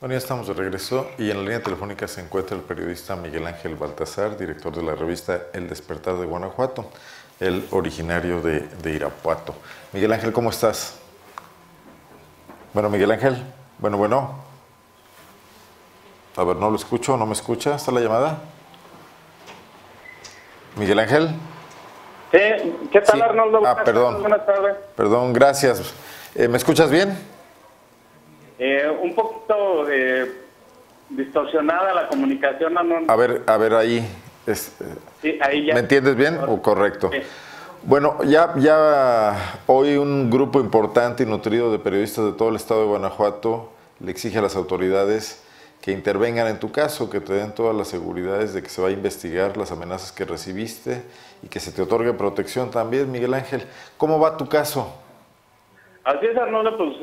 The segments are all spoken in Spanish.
Bueno, ya estamos de regreso y en la línea telefónica se encuentra el periodista Miguel Ángel Baltasar, director de la revista El Despertar de Guanajuato, el originario de, de Irapuato. Miguel Ángel, ¿cómo estás? Bueno, Miguel Ángel, bueno, bueno. A ver, no lo escucho, no me escucha. ¿Está la llamada? Miguel Ángel. Sí, ¿qué tal Sí. Arnoldo? Ah, perdón. Buenas tardes. Perdón, gracias. Eh, ¿Me escuchas bien? Eh, un poquito eh, distorsionada la comunicación, Arnoldo. A ver, a ver ahí. es, Sí, ahí ya. ¿Me entiendes bien o correcto? Sí. Bueno, ya, ya hoy un grupo importante y nutrido de periodistas de todo el estado de Guanajuato le exige a las autoridades que intervengan en tu caso, que te den todas las seguridades de que se va a investigar las amenazas que recibiste y que se te otorgue protección también, Miguel Ángel. ¿Cómo va tu caso? Así es, Arnoldo, pues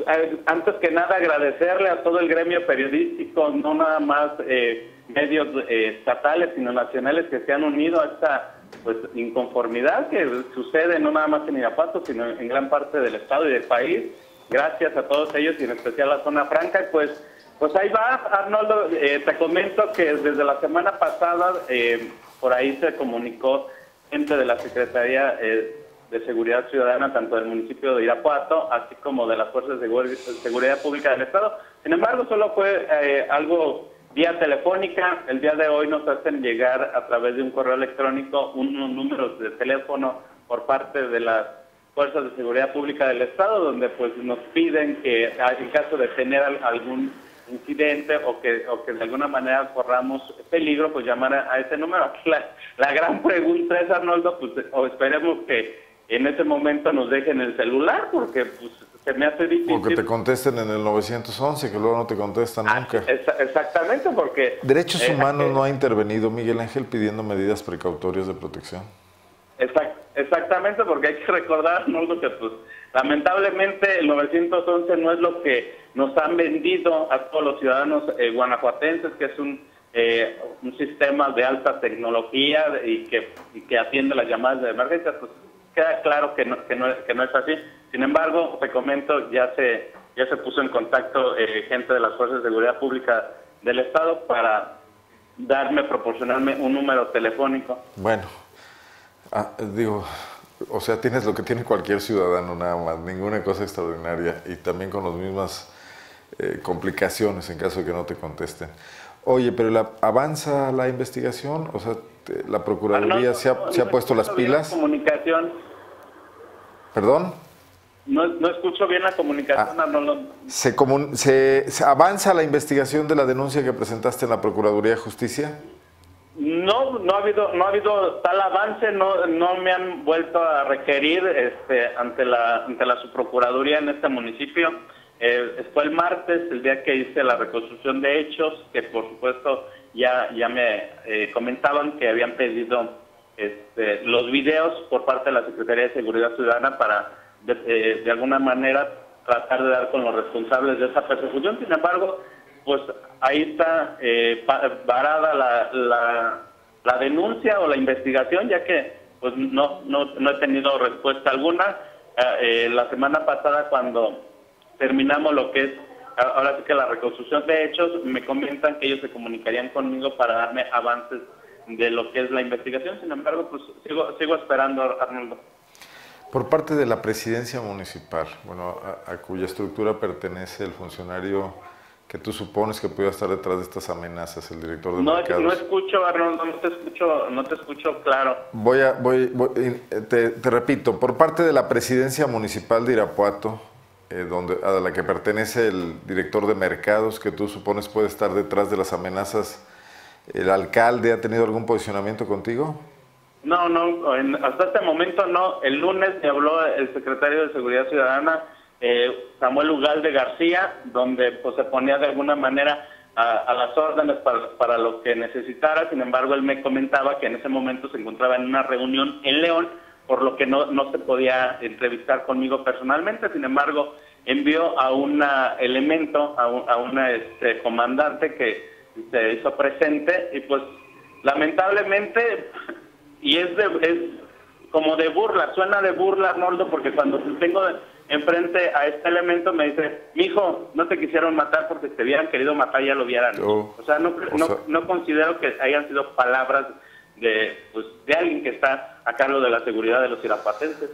antes que nada agradecerle a todo el gremio periodístico, no nada más eh, medios eh, estatales, sino nacionales que se han unido a esta pues inconformidad que sucede no nada más en Irapuato, sino en gran parte del estado y del país. Gracias a todos ellos y en especial a la zona franca. Pues, pues ahí va, Arnoldo. Eh, te comento que desde la semana pasada eh, por ahí se comunicó gente de la Secretaría eh, de Seguridad Ciudadana, tanto del municipio de Irapuato, así como de las Fuerzas de Seguri- Seguridad Pública del Estado. Sin embargo, solo fue eh, algo vía telefónica. El día de hoy nos hacen llegar a través de un correo electrónico unos números de teléfono por parte de las Fuerzas de Seguridad Pública del Estado, donde pues nos piden que ah, en caso de tener al- algún incidente o que, o que de alguna manera corramos peligro, pues llamar a, ese número. La, la gran pregunta es, Arnoldo, pues o esperemos que en ese momento nos dejen el celular, porque pues se me hace difícil. Porque te contesten en el 911, que luego no te contestan Ah, nunca. exa- exactamente, porque... Derechos eh, Humanos eh, no ha intervenido, Miguel Ángel, pidiendo medidas precautorias de protección. Exact- exactamente, porque hay que recordar, Arnoldo, que pues lamentablemente el 911 no es lo que nos han vendido a todos los ciudadanos eh, guanajuatenses, que es un, eh, un sistema de alta tecnología y que, y que atiende las llamadas de emergencia, pues queda claro que no, que no, que no es así. Sin embargo, te comento, ya se, ya se puso en contacto eh, gente de las Fuerzas de Seguridad Pública del Estado para darme, proporcionarme un número telefónico. Bueno, ah, digo, o sea, tienes lo que tiene cualquier ciudadano nada más, ninguna cosa extraordinaria y también con las mismas eh, complicaciones en caso de que no te contesten. Oye, pero la- ¿avanza la investigación? O sea, te- ¿la Procuraduría se ha, se ha puesto las pilas? comunicación. ¿Perdón? No, no escucho bien la comunicación, Ah. Arnoldo. ¿Se, comun- se- se avanza la investigación de la denuncia que presentaste en la Procuraduría de Justicia? No, no ha habido, no ha habido tal avance, no, no me han vuelto a requerir este, ante la, ante la subprocuraduría en este municipio. Eh, fue el martes, el día que hice la reconstrucción de hechos, que por supuesto ya, ya me eh, comentaban que habían pedido este, los videos por parte de la Secretaría de Seguridad Ciudadana para de, eh, de alguna manera tratar de dar con los responsables de esa persecución. Sin embargo, pues ahí está eh, varada la, la, la denuncia o la investigación, ya que pues no, no, no he tenido respuesta alguna. Eh, eh, la semana pasada cuando terminamos lo que es ahora sí que la reconstrucción de hechos, me comentan que ellos se comunicarían conmigo para darme avances de lo que es la investigación. Sin embargo, pues sigo, sigo esperando, Arnoldo. Por parte de la presidencia municipal, bueno, a, a cuya estructura pertenece el funcionario que tú supones que pudiera estar detrás de estas amenazas, el director de No, mercados. no escucho, Arnoldo, no te escucho, no te escucho claro. Voy a, voy, voy- eh, te, te repito, por parte de la presidencia municipal de Irapuato, eh, donde, a la que pertenece el director de mercados, que tú supones puede estar detrás de las amenazas, ¿el alcalde ha tenido algún posicionamiento contigo? No, no, en- hasta este momento no. El lunes me habló el secretario de Seguridad Ciudadana, eh, Samuel Ugalde García, donde pues se ponía de alguna manera a, a las órdenes para, para lo que necesitara. Sin embargo, él me comentaba que en ese momento se encontraba en una reunión en León, por lo que no, no se podía entrevistar conmigo personalmente. Sin embargo, envió a un elemento, a, un- a una este, comandante que se hizo presente y pues lamentablemente y es de es como de burla, suena de burla Arnoldo porque cuando tengo enfrente a este elemento me dice, hijo, no te quisieron matar porque te hubieran querido matar, ya lo hubieran. Oh, o sea, no, o no, sea- no considero que hayan sido palabras de, pues, de alguien que está a cargo de la seguridad de los irapatenses.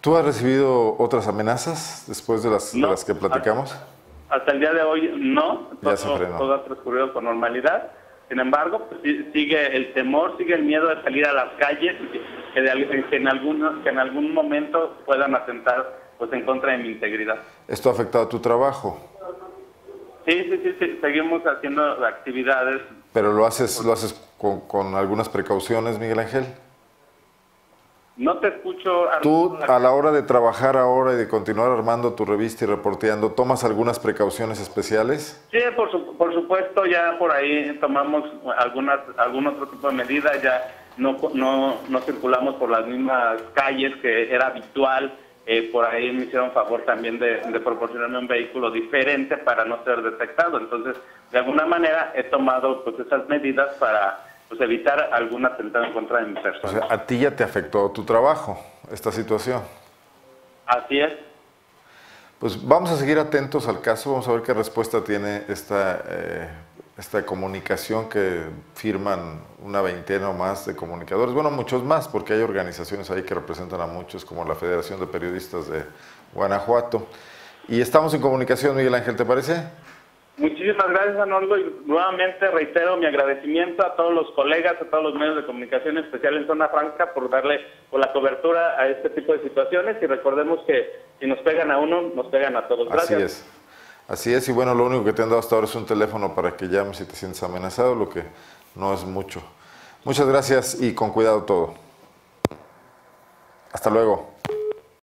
¿Tú has recibido otras amenazas después de las, de las que platicamos? Hasta el día de hoy no, todo, ha transcurrido con normalidad. Sin embargo, pues, sigue el temor, sigue el miedo de salir a las calles que, que de que en, algunos, que en algún momento puedan atentar pues, en contra de mi integridad. ¿Esto ha afectado a tu trabajo? Sí, sí, sí, sí, seguimos haciendo actividades. ¿Pero lo haces, lo haces con, con algunas precauciones, Miguel Ángel? No te escucho. Tú, a la hora de trabajar ahora y de continuar armando tu revista y reporteando, ¿tomas algunas precauciones especiales? Sí, por, su- por supuesto, ya por ahí tomamos algunas, algún otro tipo de medidas, ya no, no, no circulamos por las mismas calles que era habitual. Eh, por ahí me hicieron favor también de, de proporcionarme un vehículo diferente para no ser detectado. Entonces, de alguna manera he tomado pues esas medidas para pues, evitar algún atentado en contra de mi O persona. sea, a ti ya te afectó tu trabajo, esta situación. Así es. Pues vamos a seguir atentos al caso, vamos a ver qué respuesta tiene esta, eh, esta comunicación que firman una veintena o más de comunicadores, bueno, muchos más, porque hay organizaciones ahí que representan a muchos, como la Federación de Periodistas de Guanajuato. Y estamos en comunicación, Miguel Ángel, ¿te parece? Muchísimas gracias, Arnoldo, y nuevamente reitero mi agradecimiento a todos los colegas, a todos los medios de comunicación, en especial en Zona Franca, por darle por la cobertura a este tipo de situaciones y recordemos que si nos pegan a uno, nos pegan a todos. Así Gracias. es. Así es, y bueno, lo único que te han dado hasta ahora es un teléfono para que llames si te sientes amenazado, lo que no es mucho. Muchas gracias y con cuidado todo. Hasta luego.